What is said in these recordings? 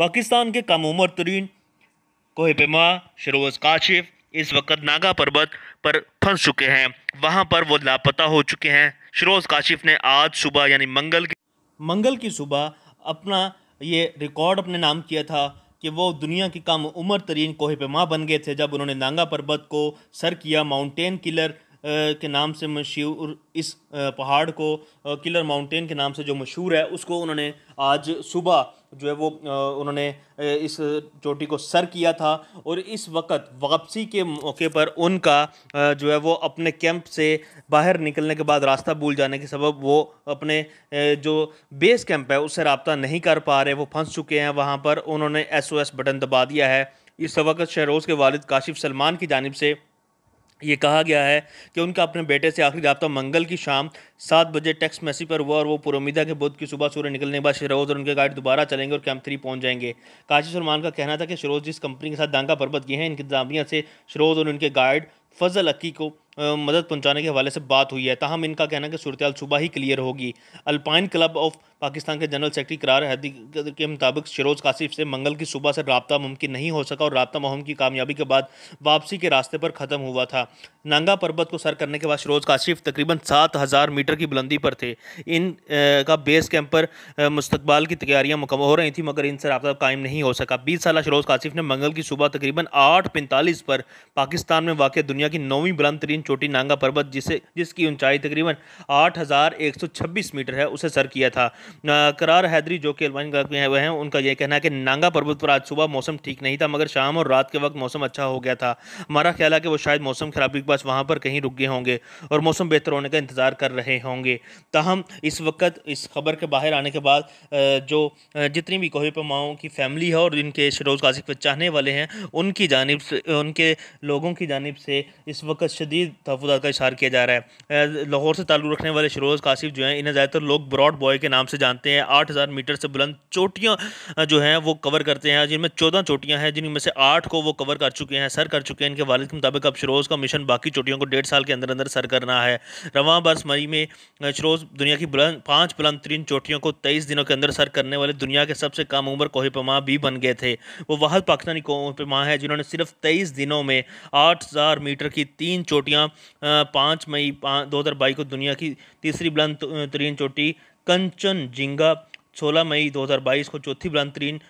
पाकिस्तान के कम उम्र तरीन कोहपेमा शरोज काशिफ इस वक्त नागा पर्वत पर फंस चुके हैं। वहाँ पर वो लापता हो चुके हैं। शरोज काशिफ ने आज सुबह, यानी मंगल की मंगल की सुबह अपना ये रिकॉर्ड अपने नाम किया था कि वो दुनिया की कम उम्र तरीन कोहपेमा बन गए थे, जब उन्होंने नागा पर्वत को सर किया, माउंटेन किलर के नाम से मशहूर इस पहाड़ को किलर माउंटेन के नाम से जो मशहूर है, उसको उन्होंने आज सुबह जो है वो उन्होंने इस चोटी को सर किया था और इस वक्त वापसी के मौके पर उनका जो है वो अपने कैंप से बाहर निकलने के बाद रास्ता भूल जाने के सबब वो अपने जो बेस कैंप है, उससे रबता नहीं कर पा रहे, वो फंस चुके हैं। वहाँ पर उन्होंने एस ओ एस बटन दबा दिया है। इस वक्त शहरोज़ के वालिद काशिफ सलमान की जानब से ये कहा गया है कि उनका अपने बेटे से आखिरी रबता मंगल की शाम सात बजे टेक्स्ट मैसेज पर हुआ और वो पुरुदा के बुध की सुबह सूर्य निकलने के बाद शरोज़ और उनके गाड़ी दोबारा चलेंगे और कैंप थ्री पहुँच जाएँगे। काशी सलमान का कहना था कि शरोज़ जिस कंपनी के साथ दांगा पर्वत किए हैं। इनकी इंतजामिया से शरोज़ और उनके गाइड फजल अकी को मदद पहुँचाने के हवाले से बात हुई है। ताहम इनका कहना है कि सूरत सुबह ही क्लियर होगी। अल्पाइन क्लब ऑफ़ पाकिस्तान के जनरल सेक्रेटरी करार हैदी के मुताबिक शरोज़ कासिफ से मंगल की सुबह से रबता मुमकिन नहीं हो सका और रबता मुहिम की कामयाबी के बाद वापसी के रास्ते पर ख़त्म हुआ था। नांगा पर्वत को सर करने के बाद शरोज़ काशिफ तकरीबन सात हज़ार मीटर की बुलंदी पर थे। इन आ, का बेस कैंप पर मुस्तबाल की तैयारियाँ मुकम्मल हो रही थी मगर इनसे रबता कायम नहीं हो सका। बीस साल शरोज़ काशिफ ने मंगल की सुबह तकरीबन आठ पैंतालीस पर पाकिस्तान में वाक़ दुनिया की नौवीं बुलंद तरीन चोटी नांगा पर्वत जिसे, जिसकी ऊंचाई तकरीबन आठ हज़ार एक सौ छब्बीस मीटर है, उसे सर किया था। करार हैदरी जो कि अलवाइन में हुए हैं, उनका यह कहना है कि नांगा पर्वत पर आज सुबह मौसम ठीक नहीं था, मगर शाम और रात के वक्त मौसम अच्छा हो गया था। हमारा ख्याल है कि वो शायद मौसम खराबी के पास वहाँ पर कहीं रुक गए होंगे और मौसम बेहतर होने का इंतज़ार कर रहे होंगे। ताहम, इस वक्त, इस खबर के बाहर आने के बाद जो जितनी भी कोहे पमाओं की फैमिली है और इनके शरोज़ कासिफ के चाहने वाले हैं, उनकी जानब से, उनके लोगों की जानब से इस वक्त शदीद तहफ़ात का इशार किया जा रहा है। लाहौर से ताल्लुक़ रखने वाले शरोज़ कासिफ जो हैं, इन्हें ज़्यादातर लोग ब्रॉड बॉय के नाम से जानते हैं। आठ हज़ार मीटर से बुलंद चोटियाँ जो हैं, वो कवर करते हैं। जिनमें चौदह चोटियाँ हैं, जिनमें से आठ को वो कवर कर चुके हैं, सर कर चुके हैं। इनके वालिद के मुताबिक अब शरोज़ का मिशन बाकी चोटियों को डेढ़ साल के अंदर अंदर सर करना है। रवा बरस मई में शरोज़ दुनिया की बुलंद, पाँच बुलंद तरीन चोटियों को तेईस दिनों के अंदर सर करने वाले दुनिया के सबसे कम उम्र कोहिपमा भी बन गए थे। वो वाहद पाकिस्तानी कोहिपमा है, जिन्होंने सिर्फ़ तेईस दिनों में आठ हज़ार मीटर की तीन चोटियाँ पाँच मई दो हज़ार बाईस को दुनिया की तीसरी बुलंद तरीन चोटी कंचन जिंगा 16 मई 2022 को चौथी बुलंद तरीन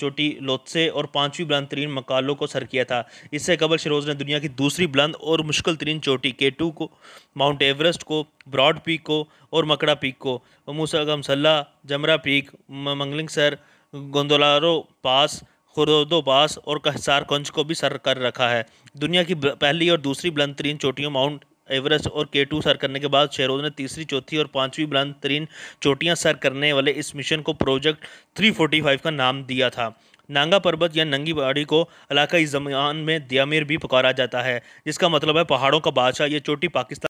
चोटी लोत्से और पाँचवीं बुलंद तरीन मकालों को सर किया था। इससे कबल शरोज़ ने दुनिया की दूसरी बुलंद और मुश्किल तरीन चोटी के टू को, माउंट एवरेस्ट को, ब्रॉड पीक को और मकड़ा पीक को, मूसा सल्ला, जमरा पीक मंगलिंग सर, गोंदोलारो पास खुरदो पास और कहसार कंज को भी सर कर रखा है। दुनिया की पहली और दूसरी बुलंद तरीन चोटियों, माउंट एवरेस्ट और के टू सर करने के बाद शहरोज ने तीसरी, चौथी और पांचवी बुलंद तरीन चोटियाँ सर करने वाले इस मिशन को प्रोजेक्ट 345 का नाम दिया था। नांगा पर्वत या नंगी पहाड़ी को इलाकाई जमान में दियामिर भी पुकारा जाता है, जिसका मतलब है पहाड़ों का बादशाह यह चोटी पाकिस्तान